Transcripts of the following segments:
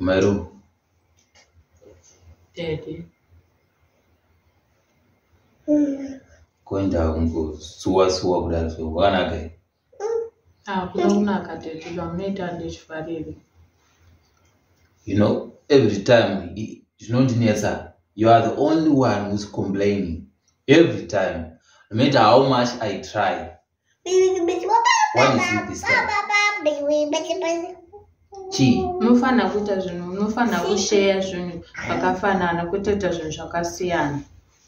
my room Daddy. kuenda kungosuwa-suwa kudaro so kwakanaka here? Ah, kuno kunaka daddy. Zvamunoita handichifariri. you know every time zvinondinetsa you are the only one who's complaining. Every time. No matter how much i try. What is it this time chii Munofanira kuita zvinhu, munofanira kusheya zvinhu zvakafanana kwete kuita zvinhu zvakasiyana.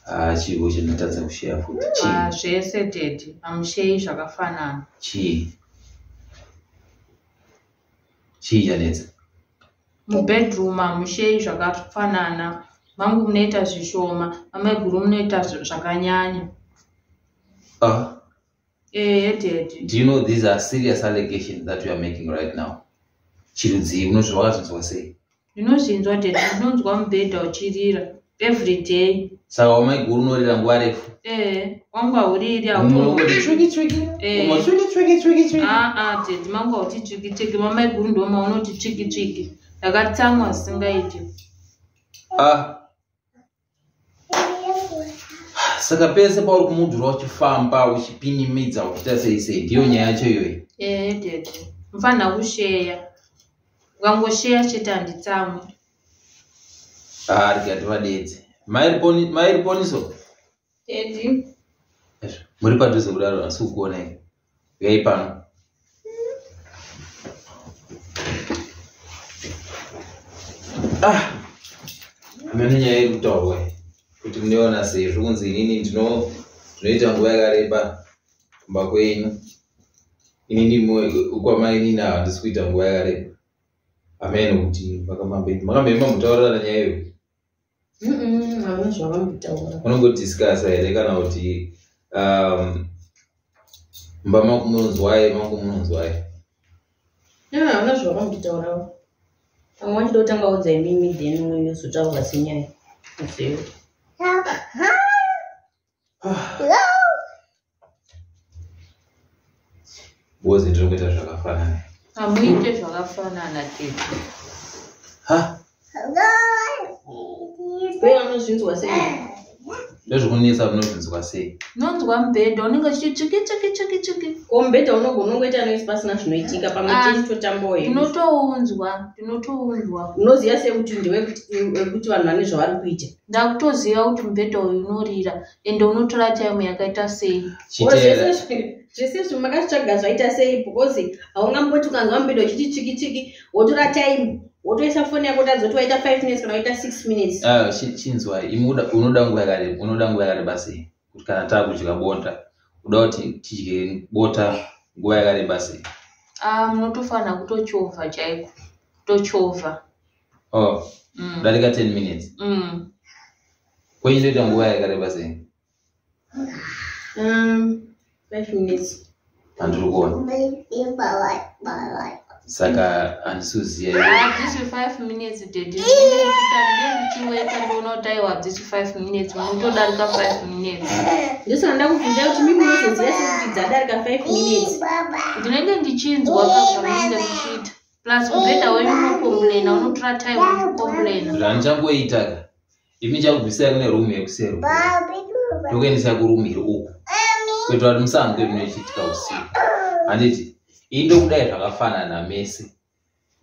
ah chivo chinotadza kusheya futi Ah, zvese daddy, hamusheyi zvakafanana. chii chii chanetsa Mubedroom hamusheyi zvakafanana. Mangu munoita zvishoma, mameguru munoita zv- zvakanyanya. Do you know these are serious allegations that we are making right now? Chirudzii unozviva wakazvinzwa sei? Ndinozvinzwa daddy, ndinonzwa mubhedha uchirira every day. saka wamaiguru unorira nguva refu. Eh, wangu hauriri ah, daddy, mangu hauti tsviki tsviki, mamaiguru ndoma unoti tsviki tsviki. Ndakatsamwa zvisingaiti. ah saka pese pauri kumudhura uchifamba uchipinimidza uchiita sei sei ndiyo nyaya yacho iyoyi daddy. Mufanira kusheya. Ukangosheya chete handitsamwi. ah rikati vadedze mairi poniso Daddy. Muri padhuze kudaro asi kukuonai uyai pano ah amene nyaya iri kutaurwa kuti munoiona sei zviri kunzi inini ndino- ndinoita nguva yakareba kumba kwenyu. Inini ukwamainini ava handisi kuita nguva yakareba. Amene kuti makambemba mutaurira nyaya iyoyi hamuna zvavambitaura unongodhiskasa here kana kuti um, mba mangu munonzwai mangu munonzwai hamuna zvavambitaurawo vamwe vachida kutanga udza imimi then yozotaura senyaya muzeyo 我真正跟他说个河南的。啊，没有这说个河南的地。啊。河。要弄新作业。Ndozvikunetsa munozvinzwa sei Nonzwa mubhedha unenge uchiti tsviki tsviki tsviki tsviki. ko mubhedha unogona ungoita noisi pasina zvinoitika pamwe Ah. chete totambawo here Ndinotounzwa, ndinotounzwa. unoziva sei kuti ndewekuti vanhu vane zvavari kuita Ndakutoziva kuti mubhedha uyu unorira ende unotora taimu yakaita sei. zvese izvi makazvitsvaga zvaita sei because haungamboti ukanzwa mubhedha uchiti tsviki tsviki wotora time wotoisa foni yako utadzoti waita 5 minutes kana waita 6 minutes. Ah, chi- chinzwai imi uda- unoda nguva yakareba unoda nguva yakareba sei kuti kana taakudya bota. Uda kuti tidye bota nguva yakareba sei Ah, munotofanira kutochovha chaiko. Kutochovha. oh Mm. darika 10 minutes. Mm. kwenyu ndoita nguva yakareba sei um, 5 minutes. Handiri kuona saka handisi kuziva hadzisi 5 minutes daddy ndichiweka ndiona kuti aiwa hadzisi 5 minutes. Munotodarika 5 minutes. Ndosaka ndakubvunza kuti mimi unozoziva sekuti dzadarika five minutes? Ndinenge ndichinzwa pazvamunenge muchiita plus mubhedha wenyu unokomplaina unotora time uchikomplaina zvandichangoitaka imi chakubvisai kune rumu yekusero ndokuendesai kurumu iri uku. Kuitira kuti musanzwe zvinochiitika usiku. Handiti ii ndokudai zvakafanana mese.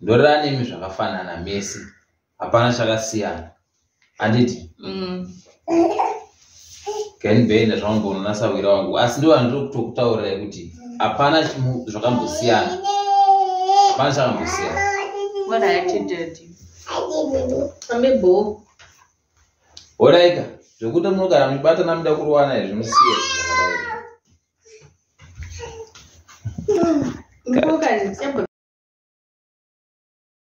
Ndorera nemi zvakafanana mese. Hapana chakasiyana. Handiti Mm. ganbenda zvambononatsawira wangu. Asi ndo handiri kutokutaurirai kuti hapana zvakambosiyana. Hapana chakambosiyana. Oraika zvekuti munogara muchibatana muda kurowana izvi musiye zvakadai 你给我感觉真不